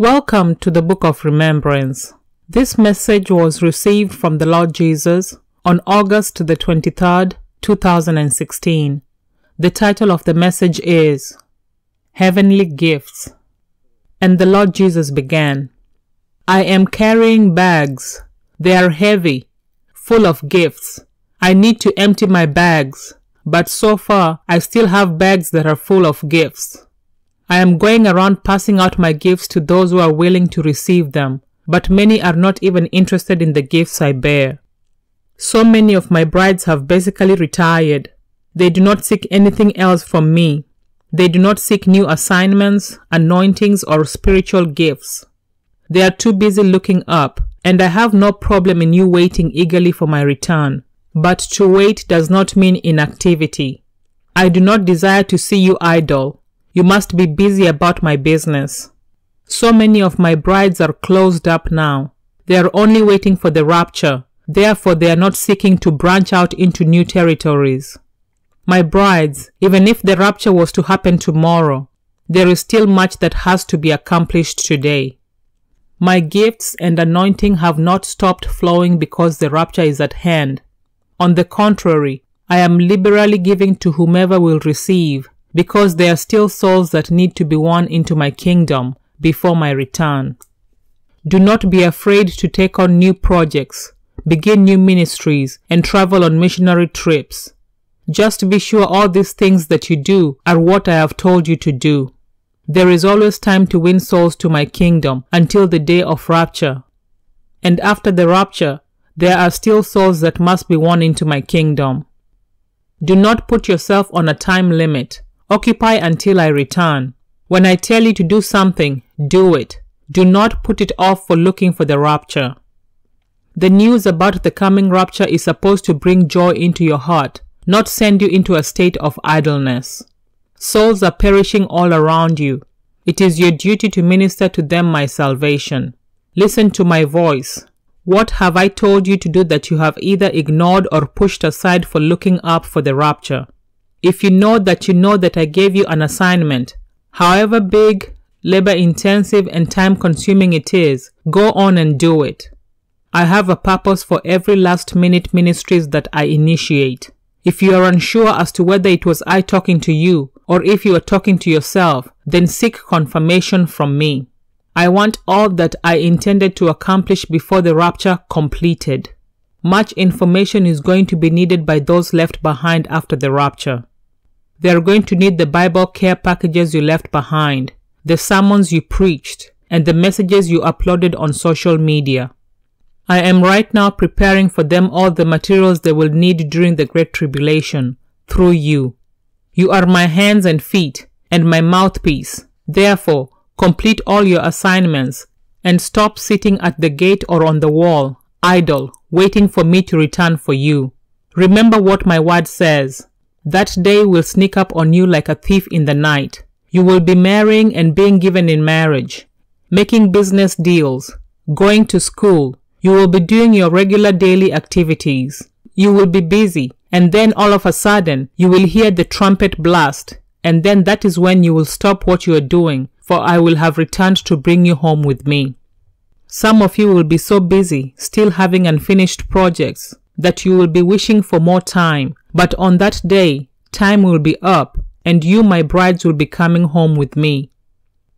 Welcome to the Book of Remembrance. This message was received from the Lord Jesus on August the 23rd, 2016. The title of the message is Heavenly Gifts. And the Lord Jesus began, I am carrying bags. They are heavy, full of gifts. I need to empty my bags, but so far I still have bags that are full of gifts. I am going around passing out my gifts to those who are willing to receive them, but many are not even interested in the gifts I bear. So many of my brides have basically retired. They do not seek anything else from me. They do not seek new assignments, anointings, or spiritual gifts. They are too busy looking up, and I have no problem in you waiting eagerly for my return. But to wait does not mean inactivity. I do not desire to see you idle. You must be busy about my business. So many of my brides are closed up now. They are only waiting for the rapture. Therefore, they are not seeking to branch out into new territories. My brides, even if the rapture was to happen tomorrow, there is still much that has to be accomplished today. My gifts and anointing have not stopped flowing because the rapture is at hand. On the contrary, I am liberally giving to whomever will receive because there are still souls that need to be won into my kingdom before my return. Do not be afraid to take on new projects, begin new ministries, and travel on missionary trips. Just be sure all these things that you do are what I have told you to do. There is always time to win souls to my kingdom until the day of rapture. And after the rapture, there are still souls that must be won into my kingdom. Do not put yourself on a time limit. Occupy until I return. When I tell you to do something, do it. Do not put it off for looking for the rapture. The news about the coming rapture is supposed to bring joy into your heart, not send you into a state of idleness. Souls are perishing all around you. It is your duty to minister to them my salvation. Listen to my voice. What have I told you to do that you have either ignored or pushed aside for looking up for the rapture? If you know that you know that I gave you an assignment, however big, labor intensive, and time consuming it is, go on and do it. I have a purpose for every last minute ministries that I initiate. If you are unsure as to whether it was I talking to you or if you are talking to yourself, then seek confirmation from me. I want all that I intended to accomplish before the rapture completed. Much information is going to be needed by those left behind after the rapture. They are going to need the Bible care packages you left behind, the sermons you preached, and the messages you uploaded on social media. I am right now preparing for them all the materials they will need during the Great Tribulation, through you. You are my hands and feet, and my mouthpiece. Therefore, complete all your assignments, and stop sitting at the gate or on the wall, idle, waiting for me to return for you. Remember what my word says. That day will sneak up on you like a thief in the night. You will be marrying and being given in marriage, making business deals, going to school. You will be doing your regular daily activities. You will be busy, and then all of a sudden, you will hear the trumpet blast, and then that is when you will stop what you are doing, for I will have returned to bring you home with me. Some of you will be so busy, still having unfinished projects, that you will be wishing for more time, but on that day, time will be up, and you, my brides, will be coming home with me.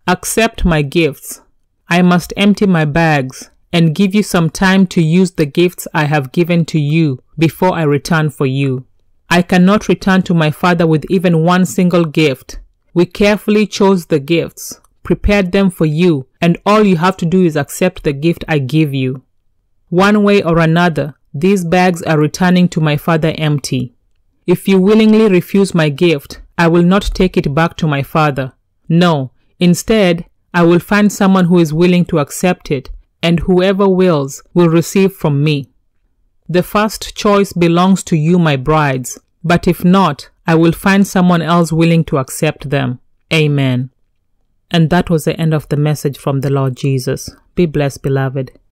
Accept my gifts. I must empty my bags and give you some time to use the gifts I have given to you before I return for you. I cannot return to my father with even one single gift. We carefully chose the gifts, prepared them for you, and all you have to do is accept the gift I give you. One way or another, these bags are returning to my father empty. If you willingly refuse my gift, I will not take it back to my father. No, instead, I will find someone who is willing to accept it, and whoever wills will receive from me. The first choice belongs to you, my brides, but if not, I will find someone else willing to accept them. Amen. And that was the end of the message from the Lord Jesus. Be blessed, beloved.